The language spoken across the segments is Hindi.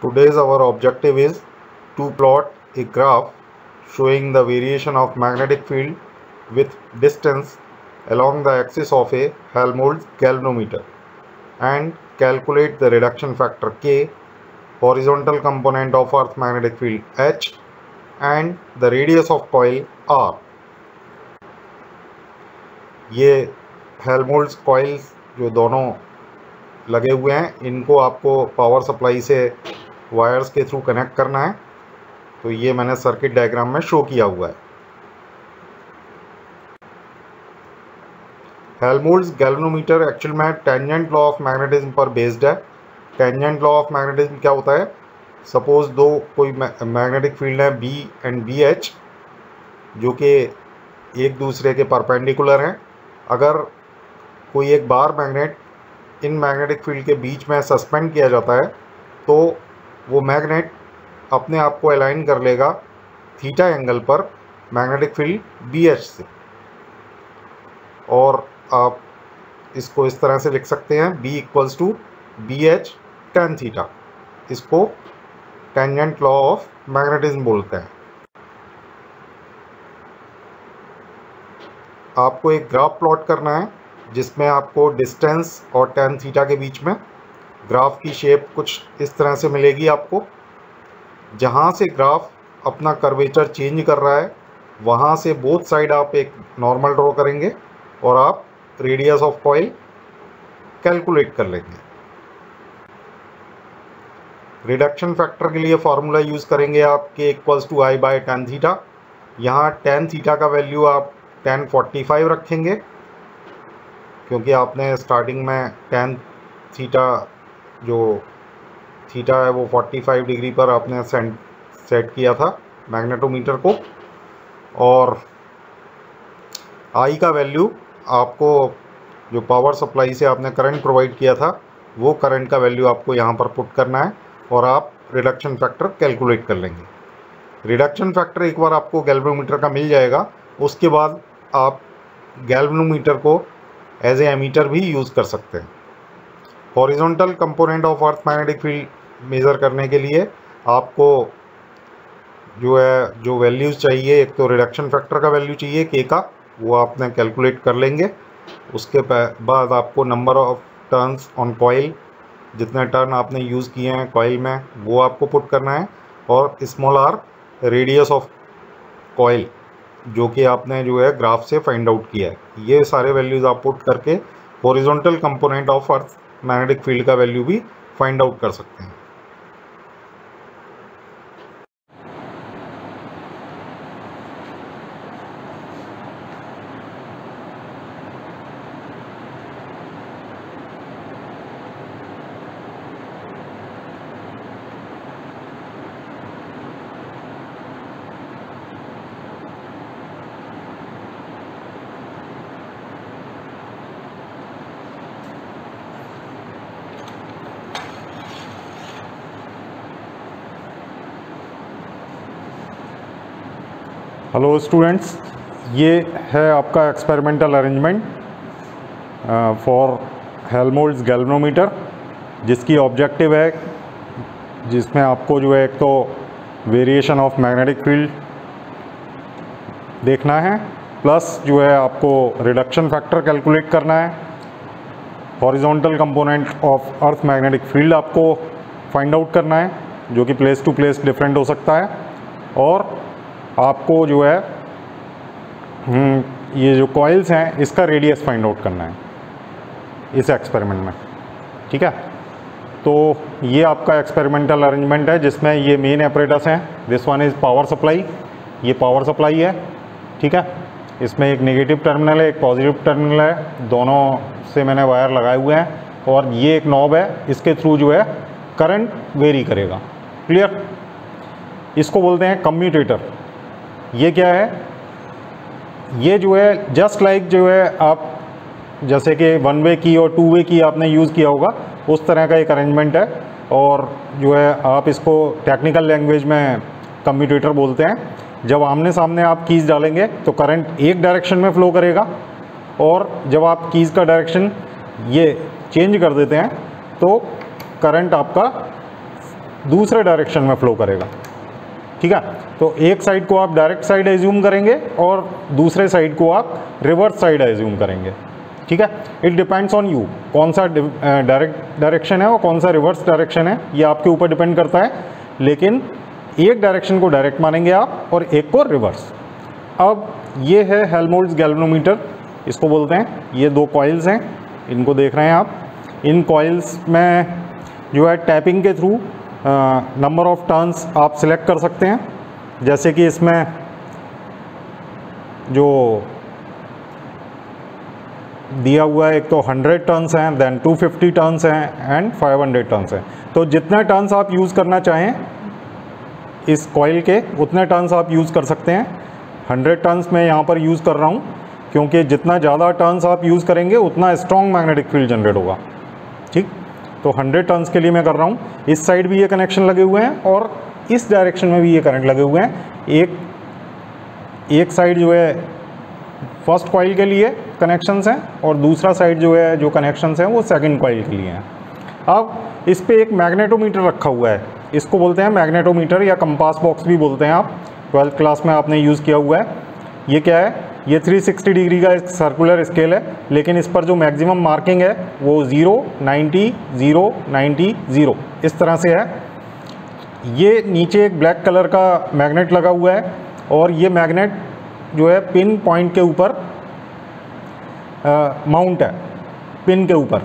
Today's our objective is to plot a graph showing the variation of magnetic field with distance along the axis of a Helmholtz galvanometer and calculate the reduction factor K, horizontal component of earth magnetic field H and the radius of coil R. ये हेलमोल्ड्स कॉइल्स जो दोनों लगे हुए हैं इनको आपको पावर सप्लाई से वायर्स के थ्रू कनेक्ट करना है तो ये मैंने सर्किट डायग्राम में शो किया हुआ है। हेलमोल्ड्स गैल्वनोमीटर एक्चुअल में टेंजेंट लॉ ऑफ़ मैग्नेटिज्म पर बेस्ड है। टेंजेंट लॉ ऑफ़ मैग्नेटिज्म क्या होता है? सपोज़ दो कोई मैग्नेटिक फ़ील्ड है बी एंड बी एच जो कि एक दूसरे के परपेंडिकुलर हैं। अगर कोई एक बार मैग्नेट इन मैग्नेटिक फ़ील्ड के बीच में सस्पेंड किया जाता है तो वो मैग्नेट अपने आप को अलाइन कर लेगा थीटा एंगल पर मैग्नेटिक फ़ील्ड बी एच से। और आप इसको इस तरह से लिख सकते हैं B equals to B H tan theta इसको टेंजेंट लॉ ऑफ़ मैग्नेटिज्म बोलते हैं। आपको एक ग्राफ प्लॉट करना है, जिसमें आपको डिस्टेंस और टेन थीटा के बीच में ग्राफ की शेप कुछ इस तरह से मिलेगी आपको। जहाँ से ग्राफ अपना कर्वेचर चेंज कर रहा है, वहाँ से बोथ साइड आप एक नॉर्मल ड्रॉ करेंगे और आप रेडियस ऑफ़ कॉइल कैलकुलेट कर लेंगे। रिडक्शन फैक्टर के लिए फार्मूला यूज़ करेंगे आप K equals to I by tan theta यहाँ टेन थीटा का वैल्यू आप टेन फोर्टी फाइव रखेंगे, क्योंकि आपने स्टार्टिंग में टेन थीटा जो थीटा है वो फोर्टी फाइव डिग्री पर आपने सेट किया था मैग्नेटोमीटर को। और आई का वैल्यू आपको जो पावर सप्लाई से आपने करंट प्रोवाइड किया था, वो करंट का वैल्यू आपको यहाँ पर पुट करना है और आप रिडक्शन फैक्टर कैलकुलेट कर लेंगे। रिडक्शन फैक्टर एक बार आपको गैल्वेनोमीटर का मिल जाएगा, उसके बाद आप गैल्वेनोमीटर को एज ए एमीटर भी यूज़ कर सकते हैं। Horizontal component of earth magnetic field measure करने के लिए आपको जो है, जो वैल्यूज़ चाहिए, एक तो रिडक्शन फैक्टर का वैल्यू चाहिए के का, वो आपने कैलकुलेट कर लेंगे। उसके बाद आपको number of turns on coil जितने टर्न आपने यूज़ किए हैं कॉइल में, वो आपको पुट करना है। और small R radius of coil जो कि आपने जो है ग्राफ से फाइंड आउट किया है। ये सारे वैल्यूज़ आप पुट करके horizontal component of earth magnetic field का वैल्यू भी फाइंड आउट कर सकते हैं। हेलो स्टूडेंट्स ये है आपका experimental arrangement for Helmholtz galvanometer जिसकी ऑब्जेक्टिव है, जिसमें आपको जो है एक तो वेरिएशन ऑफ़ मैग्नेटिक फ़ील्ड देखना है प्लस जो है आपको रिडक्शन फैक्टर कैलकुलेट करना है horizontal component of earth magnetic field आपको फाइंड आउट करना है, जो कि प्लेस टू प्लेस डिफरेंट हो सकता है, और आपको जो है हम्म, ये जो कॉइल्स हैं इसका रेडियस फाइंड आउट करना है इस एक्सपेरिमेंट में ठीक है? तो ये आपका एक्सपेरिमेंटल अरेंजमेंट है जिसमें ये मेन ऑपरेटर्स हैं this one is power supply ये पावर सप्लाई है ठीक है? इसमें एक नेगेटिव टर्मिनल है एक पॉजिटिव टर्मिनल है दोनों से मैंने वायर लगाए हुए हैं और ये एक नॉब है इसके थ्रू जो है करंट वेरी करेगा क्लियर इसको बोलते हैं कम्यूटेटर ये क्या है? ये जो है जस्ट लाइक like जो है, आप, जैसे कि वन वे की और टू वे की आपने यूज़ किया होगा, उस तरह का एक अरेंजमेंट है। और जो है, आप इसको टेक्निकल लैंग्वेज में कम्यूटेटर बोलते हैं। जब आमने सामने आप कीज़ डालेंगे तो करंट एक डायरेक्शन में फ़्लो करेगा। और जब आप कीज़ का डायरेक्शन ये चेंज कर देते हैं तो करंट आपका दूसरे डायरेक्शन में फ्लो करेगा। ठीक है? तो एक साइड को आप डायरेक्ट साइड एज्यूम करेंगे और दूसरे साइड को आप रिवर्स साइड एज्यूम करेंगे। ठीक है? इट डिपेंड्स ऑन यू कौन सा डायरेक्ट डायरेक्शन है और कौन सा रिवर्स डायरेक्शन है, ये आपके ऊपर डिपेंड करता है। लेकिन एक डायरेक्शन को डायरेक्ट मानेंगे आप और एक को रिवर्स अब ये है हेलमोल्ड्स गैल्वेनोमीटर इसको बोलते हैं। ये दो कॉइल्स हैं। इनको देख रहे हैं आप। इन कॉइल्स में जो है टैपिंग के थ्रू नंबर ऑफ़ टर्न्स आप सिलेक्ट कर सकते हैं। जैसे कि इसमें जो दिया हुआ है, एक तो 100 टर्न्स हैं देन 250 टर्न्स हैं एंड 500 टर्न्स हैं। तो जितना टर्न्स आप यूज़ करना चाहें, इस कॉयल के, उतने टर्न्स आप यूज़ कर सकते हैं। 100 टर्न्स मैं यहाँ पर यूज़ कर रहा हूँ, क्योंकि जितना ज़्यादा टर्न्स आप यूज़ करेंगे, उतना स्ट्रॉन्ग मैग्नेटिक फ़ील्ड जनरेट होगा। ठीक? तो 100 टर्न्स के लिए मैं कर रहा हूँ। इस साइड भी ये कनेक्शन लगे हुए हैं और इस डायरेक्शन में भी ये करंट लगे हुए हैं। एक एक साइड जो है फ़र्स्ट कॉइल के लिए कनेक्शंस हैं और दूसरा साइड जो है, जो कनेक्शंस हैं वो सेकंड कॉइल के लिए हैं। अब इस पर एक मैग्नेटोमीटर रखा हुआ है। इसको बोलते हैं मैग्नेटोमीटर या कंपास बॉक्स भी बोलते हैं आप। ट्वेल्थ क्लास में आपने यूज़ किया हुआ है। ये क्या है? ये 360 डिग्री का एक सर्कुलर स्केल है, लेकिन इस पर जो मैक्सिमम मार्किंग है, वो zero ninety zero ninety zero इस तरह से है। ये नीचे एक ब्लैक कलर का मैग्नेट लगा हुआ है, और ये मैग्नेट जो है पिन पॉइंट के ऊपर माउंट है पिन के ऊपर।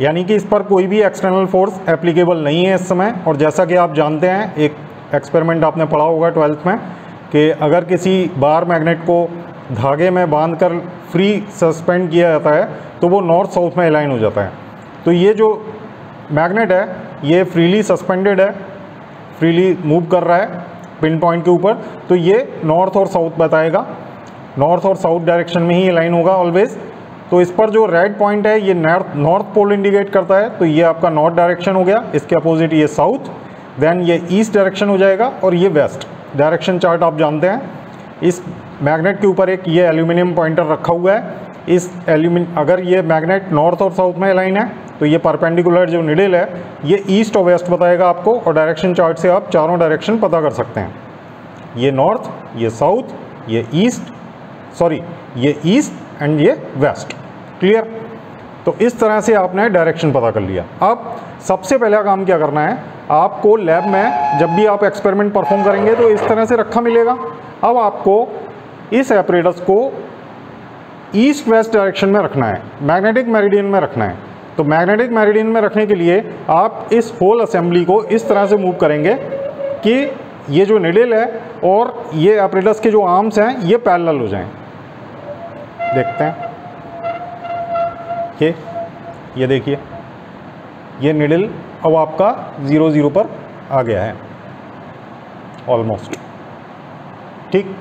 यानी कि इस पर कोई भी एक्सटर्नल फोर्स एप्लीकेबल नहीं है इस समय, और जैसा कि आप जानते हैं, एक एक्सपेरिमेंट आपने पढ़ा होगा ट्वेल्थ में, कि अगर किसी बार मैग्नेट को धागे में बांधकर फ्री सस्पेंड किया जाता है तो वो नॉर्थ साउथ में अलाइन हो जाता है। तो ये जो मैग्नेट है, ये फ्रीली सस्पेंडेड है फ्रीली मूव कर रहा है पिन पॉइंट के ऊपर। तो ये नॉर्थ और साउथ बताएगा। नॉर्थ और साउथ डायरेक्शन में ही अलाइन होगा ऑलवेज तो इस पर जो रेड पॉइंट है, ये नॉर्थ पोल इंडिकेट करता है। तो ये आपका नॉर्थ डायरेक्शन हो गया, इसके अपोजिट ये साउथ देन ये ईस्ट डायरेक्शन हो जाएगा और ये वेस्ट डायरेक्शन चार्ट आप जानते हैं। इस मैग्नेट के ऊपर एक ये एल्यूमिनियम पॉइंटर रखा हुआ है। इस एल्यूमिन, अगर ये मैग्नेट नॉर्थ और साउथ में अलाइन है तो ये परपेंडिकुलर जो निडिल है, ये ईस्ट और वेस्ट बताएगा आपको, और डायरेक्शन चार्ट से आप चारों डायरेक्शन पता कर सकते हैं। ये नॉर्थ, ये साउथ, ये ईस्ट, सॉरी, ये ईस्ट एंड ये वेस्ट। क्लियर? तो इस तरह से आपने डायरेक्शन पता कर लिया। अब सबसे पहला काम क्या करना है? आपको लैब में जब भी आप एक्सपेरिमेंट परफॉर्म करेंगे तो इस तरह से रखा मिलेगा। अब आपको इस एपरेटस को ईस्ट वेस्ट डायरेक्शन में रखना है मैग्नेटिक मेरिडियन में रखना है। तो मैग्नेटिक मेरिडियन में रखने के लिए आप इस होल असेंबली को इस तरह से मूव करेंगे कि ये जो निडिल है और ये ऑपरेटर्स के जो आर्म्स हैं, ये पैरेलल हो जाएँ। देखते हैं। ये ये देखिए, ये निडल अब आपका ज़ीरो ज़ीरो पर आ गया है। ऑलमोस्ट ठीक?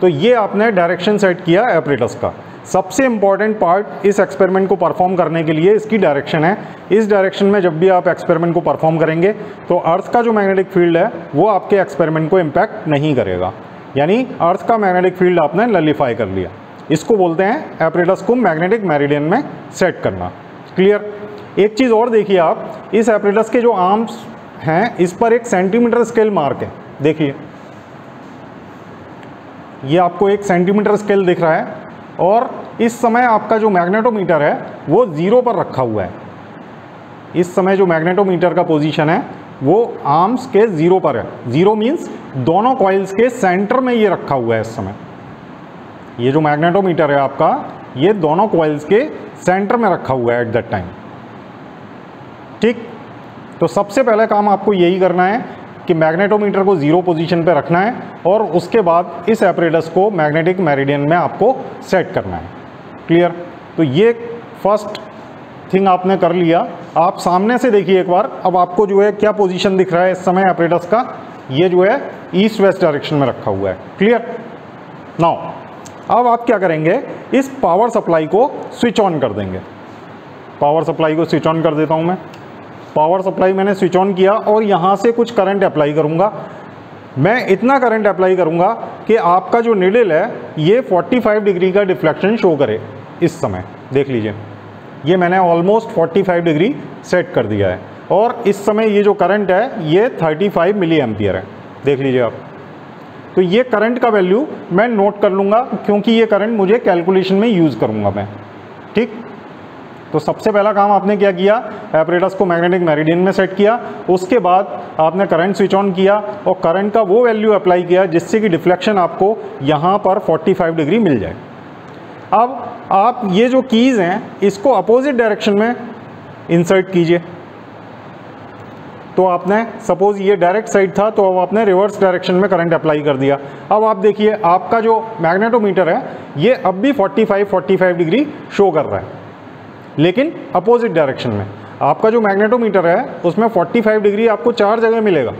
तो ये आपने डायरेक्शन सेट किया एपरेटस का। सबसे इंपॉर्टेंट पार्ट इस एक्सपेरिमेंट को परफॉर्म करने के लिए इसकी डायरेक्शन है। इस डायरेक्शन में जब भी आप एक्सपेरिमेंट को परफॉर्म करेंगे तो अर्थ का जो मैग्नेटिक फ़ील्ड है, वो आपके एक्सपेरिमेंट को इम्पैक्ट नहीं करेगा। यानी अर्थ का मैग्नेटिक फ़ील्ड आपने ललीफाई कर लिया। इसको बोलते हैं एपरेटस को मैग्नेटिक मेरिडियन में सेट करना। क्लियर एक चीज़ और देखिए आप, इस एपरेटस के जो आर्म्स हैं, इस पर एक सेंटीमीटर स्केल मार्क है। देखिए। ये आपको एक सेंटीमीटर स्केल दिख रहा है और इस समय आपका जो मैग्नेटोमीटर है, वो ज़ीरो पर रखा हुआ है। इस समय जो मैग्नेटोमीटर का पोजीशन है, वो आर्म्स के ज़ीरो पर है। ज़ीरो मीन्स दोनों कॉइल्स के सेंटर में ये रखा हुआ है इस समय। ये जो मैग्नेटोमीटर है आपका, ये दोनों कॉइल्स के सेंटर में रखा हुआ है एट दैट टाइम ठीक? तो सबसे पहले काम आपको यही करना है कि मैग्नेटोमीटर को ज़ीरो पोजीशन पे रखना है और उसके बाद इस एपरेटस को मैग्नेटिक मेरिडियन में आपको सेट करना है। क्लियर तो ये फ़र्स्ट थिंग आपने कर लिया। आप सामने से देखिए एक बार। अब आपको जो है क्या पोजीशन दिख रहा है इस समय एपरेटस का? ये जो है ईस्ट वेस्ट डायरेक्शन में रखा हुआ है। क्लियर नाउ अब आप क्या करेंगे? इस पावर सप्लाई को स्विच ऑन कर देंगे। पावर सप्लाई को स्विच ऑन कर देता हूँ मैं। पावर सप्लाई मैंने स्विच ऑन किया और यहाँ से कुछ करंट अप्लाई करूँगा। मैं इतना करंट अप्लाई करूँगा कि आपका जो निडल है, ये 45 डिग्री का डिफ्लेक्शन शो करे इस समय। देख लीजिए। ये मैंने ऑलमोस्ट 45 डिग्री सेट कर दिया है। और इस समय ये जो करंट है, ये 35 मिली एम्पियर है। देख लीजिए आप। तो ये करंट का वैल्यू मैं नोट कर लूँगा, क्योंकि ये करंट मुझे कैलकुलेशन में यूज़ करूँगा मैं। ठीक? तो सबसे पहला काम आपने क्या किया? एपरेटस को मैग्नेटिक मेरिडियन में सेट किया। उसके बाद आपने करंट स्विच ऑन किया और करंट का वो वैल्यू अप्लाई किया जिससे कि डिफ्लेक्शन आपको यहाँ पर 45 डिग्री मिल जाए। अब आप ये जो कीज़ हैं, इसको अपोजिट डायरेक्शन में इंसर्ट कीजिए। तो आपने सपोज़ ये डायरेक्ट साइड था तो अब आपने रिवर्स डायरेक्शन में करंट अप्लाई कर दिया। अब आप देखिए, आपका जो मैग्नेटोमीटर है, ये अब भी 45 45 डिग्री शो कर रहा है। लेकिन अपोजिट डायरेक्शन में। आपका जो मैग्नेटोमीटर है, उसमें 45 डिग्री आपको चार जगह मिलेगा।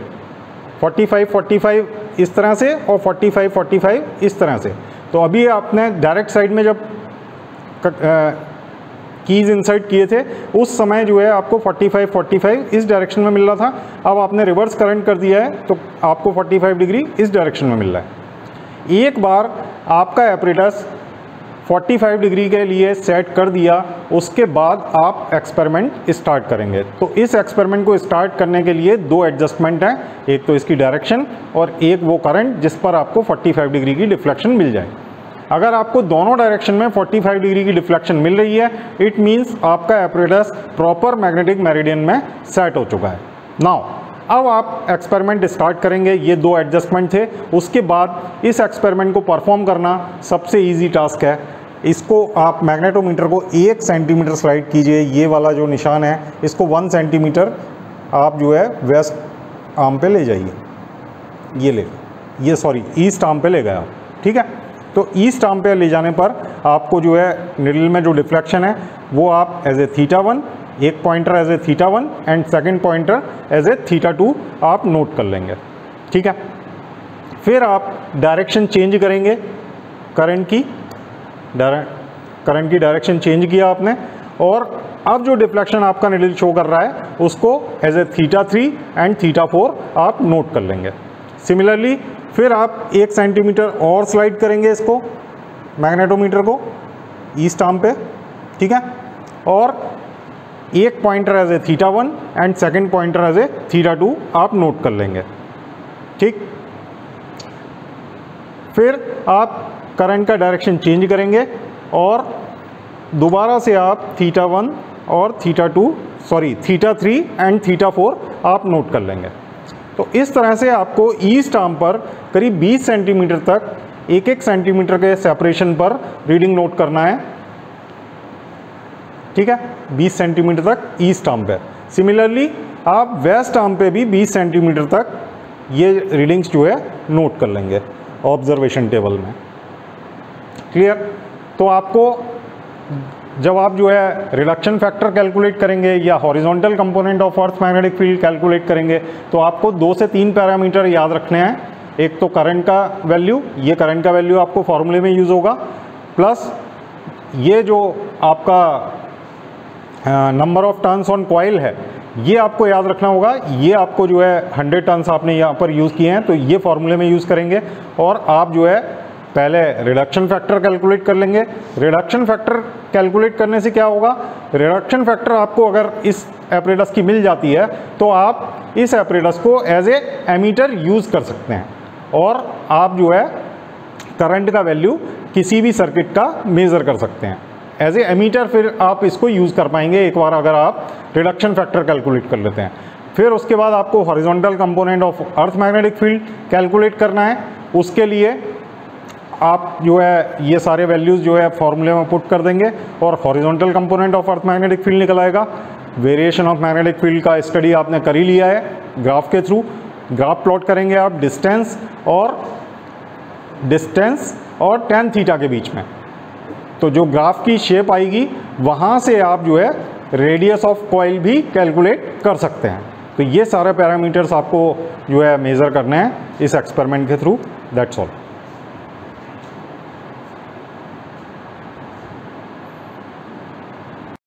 45 45 इस तरह से और 45 45 इस तरह से। तो अभी आपने डायरेक्ट साइड में जब कीज़ इंसर्ट किए थे, उस समय जो है आपको 45 45 इस डायरेक्शन में मिल रहा था। अब आपने रिवर्स करंट कर दिया है तो आपको 45 डिग्री इस डायरेक्शन में मिल रहा है। एक बार आपका एपरेटस 45 डिग्री के लिए सेट कर दिया, उसके बाद आप एक्सपेरिमेंट स्टार्ट करेंगे। तो इस एक्सपेरिमेंट को स्टार्ट करने के लिए दो एडजस्टमेंट हैं, एक तो इसकी डायरेक्शन और एक वो करंट जिस पर आपको 45 डिग्री की डिफ्लेक्शन मिल जाए। अगर आपको दोनों डायरेक्शन में 45 डिग्री की डिफ्लेक्शन मिल रही है, इट मीन्स आपका एपरेटस प्रॉपर मैग्नेटिक मेरिडियन में सेट हो चुका है। नाउ अब आप एक्सपेरिमेंट स्टार्ट करेंगे, ये दो एडजस्टमेंट थे, उसके बाद इस एक्सपेरिमेंट को परफॉर्म करना सबसे इजी टास्क है। इसको आप मैग्नेटोमीटर को एक सेंटीमीटर स्लाइड कीजिए, ये वाला जो निशान है, इसको वन सेंटीमीटर आप जो है वेस्ट आर्म पे ले जाइए। ये ले ये सॉरी ईस्ट आर्म पे ले गए आप, ठीक है? तो ईस्ट आर्म पे ले जाने पर आपको जो है निडल में जो डिफ्लेक्शन है, वो आप एज ए थीटा वन एक pointer as a theta one and second pointer as a theta two आप नोट कर लेंगे। ठीक है? फिर आप डायरेक्शन चेंज करेंगे। करंट की करंट की डायरेक्शन चेंज किया आपने। और अब जो डिफ्लेक्शन आपका निडल शो कर रहा है, उसको as a theta three and theta four आप नोट कर लेंगे। सिमिलरली फिर आप एक सेंटीमीटर और स्लाइड करेंगे इसको मैग्नेटोमीटर को ईस्ट आर्म पे। ठीक है? और एक pointer as a theta one and second pointer as a theta two आप नोट कर लेंगे। ठीक? फिर आप करंट का डायरेक्शन चेंज करेंगे और दोबारा से आप थीटा वन और theta two sorry theta three and theta four आप नोट कर लेंगे। तो इस तरह से आपको ईस्ट आर्म पर करीब 20 सेंटीमीटर तक एक एक सेंटीमीटर के सेपरेशन पर रीडिंग नोट करना है। ठीक है? 20 सेंटीमीटर तक ईस्ट आर्म पे। सिमिलरली आप वेस्ट आर्म पे भी 20 सेंटीमीटर तक ये रीडिंग्स जो है नोट कर लेंगे ऑब्जर्वेशन टेबल में। क्लियर तो आपको जब आप जो है रिडक्शन फैक्टर कैलकुलेट करेंगे या horizontal component of earth magnetic field calculate करेंगे तो आपको दो से तीन पैरामीटर याद रखने हैं। एक तो करंट का वैल्यू ये करंट का वैल्यू आपको फॉर्मूले में यूज़ होगा। प्लस ये जो आपका number of turns on coil है। ये आपको याद रखना होगा, ये आपको जो है 100 टर्न्स आपने यहाँ पर यूज़ किए हैं तो ये फॉर्मूले में यूज़ करेंगे और आप जो है पहले रिडक्शन फैक्टर कैलकुलेट कर लेंगे। रिडक्शन फैक्टर कैलकुलेट करने से क्या होगा? रिडक्शन फैक्टर आपको अगर इस एपरेटस की मिल जाती है तो आप इस एपरेटस को एज ए एमीटर यूज़ कर सकते हैं। और आप जो है करंट का वैल्यू किसी भी सर्किट का मेज़र कर सकते हैं। एज ए एमीटर फिर आप इसको यूज़ कर पाएँगे एक बार अगर आप रिडक्शन फैक्टर कैलकुलेट कर लेते हैं। फिर उसके बाद आपको horizontal component of earth magnetic field calculate करना है। उसके लिए आप जो है, ये सारे वैल्यूज़ जो है फॉर्मूले में पुट कर देंगे और horizontal component of earth magnetic field निकल आएगा। वेरिएशन ऑफ़ मैग्नेटिक फ़ील्ड का स्टडी आपने कर ही लिया है ग्राफ के थ्रू ग्राफ प्लॉट करेंगे आप डिस्टेंस और डिस्टेंस और टेन थीटा के बीच में। तो जो ग्राफ की शेप आएगी, वहाँ से आप जो है रेडियस ऑफ़ कॉयल भी कैलकुलेट कर सकते हैं। तो ये सारे पैरामीटर्स आपको जो है मेज़र करने हैं इस एक्सपेरिमेंट के थ्रू दैट्स ऑल